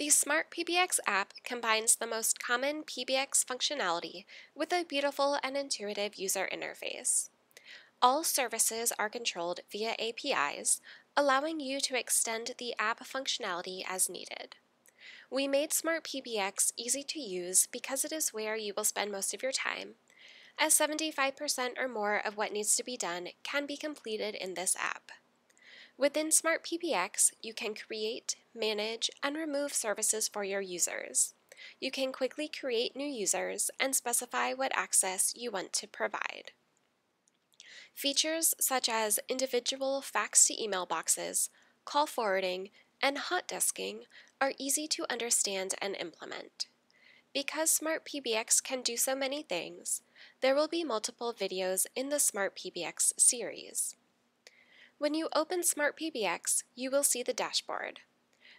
The Smart PBX app combines the most common PBX functionality with a beautiful and intuitive user interface. All services are controlled via APIs, allowing you to extend the app functionality as needed. We made Smart PBX easy to use because it is where you will spend most of your time, as 75% or more of what needs to be done can be completed in this app. Within Smart PBX, you can create, manage, and remove services for your users. You can quickly create new users and specify what access you want to provide. Features such as individual fax to email boxes, call forwarding, and hot desking are easy to understand and implement. Because Smart PBX can do so many things, there will be multiple videos in the Smart PBX series. When you open Smart PBX, you will see the dashboard.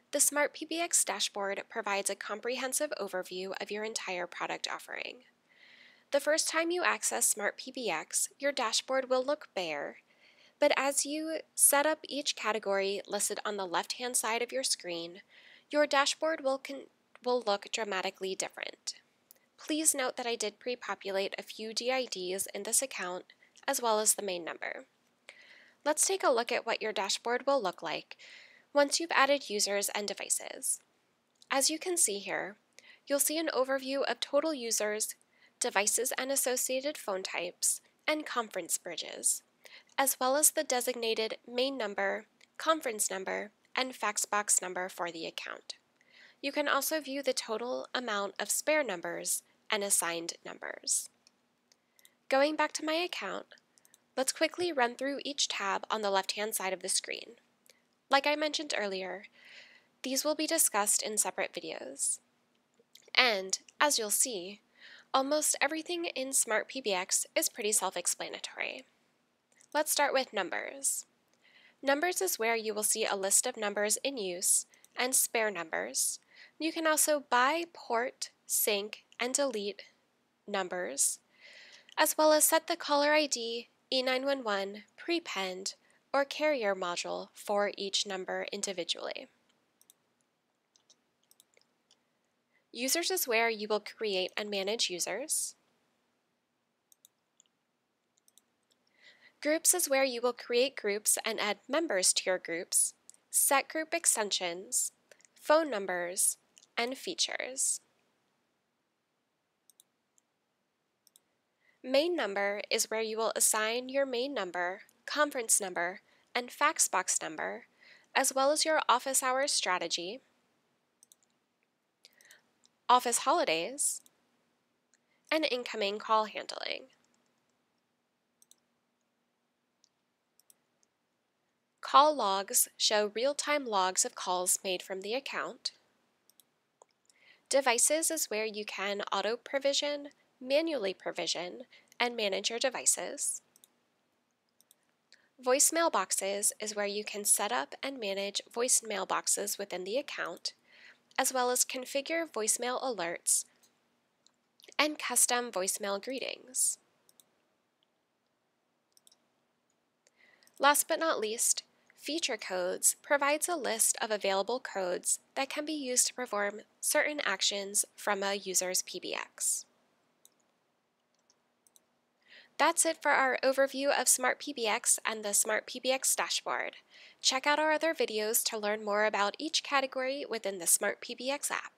The Smart PBX dashboard provides a comprehensive overview of your entire product offering. The first time you access Smart PBX, your dashboard will look bare, but as you set up each category listed on the left-hand side of your screen, your dashboard will, will look dramatically different. Please note that I did pre-populate a few DIDs in this account, as well as the main number. Let's take a look at what your dashboard will look like once you've added users and devices. As you can see here, you'll see an overview of total users, devices and associated phone types, and conference bridges, as well as the designated main number, conference number, and fax box number for the account. You can also view the total amount of spare numbers and assigned numbers. Going back to my account, Let's quickly run through each tab on the left-hand side of the screen. Like I mentioned earlier, these will be discussed in separate videos. And, as you'll see, almost everything in Smart PBX is pretty self-explanatory. Let's start with numbers. Numbers is where you will see a list of numbers in use and spare numbers. You can also buy, port, sync, and delete numbers, as well as set the caller ID E911, prepend, or carrier module for each number individually. Users is where you will create and manage users. Groups is where you will create groups and add members to your groups, set group extensions, phone numbers, and features. Main number is where you will assign your main number, conference number, and fax box number, as well as your office hours strategy, office holidays, and incoming call handling. Call logs show real-time logs of calls made from the account. Devices is where you can auto-provision, manually provision, and manage your devices. Voicemail boxes is where you can set up and manage voicemail boxes within the account, as well as configure voicemail alerts and custom voicemail greetings. Last but not least, Feature Codes provides a list of available codes that can be used to perform certain actions from a user's PBX. That's it for our overview of Smart PBX and the Smart PBX dashboard. Check out our other videos to learn more about each category within the Smart PBX app.